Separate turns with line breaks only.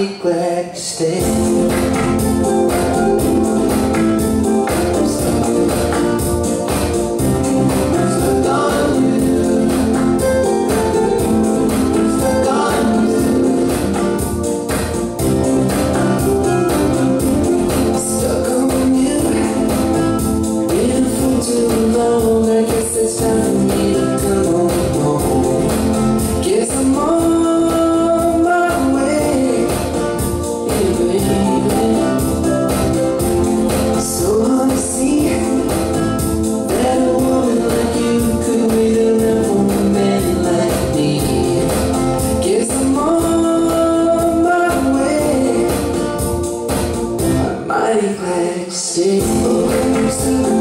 be glad you stayed.
faithful.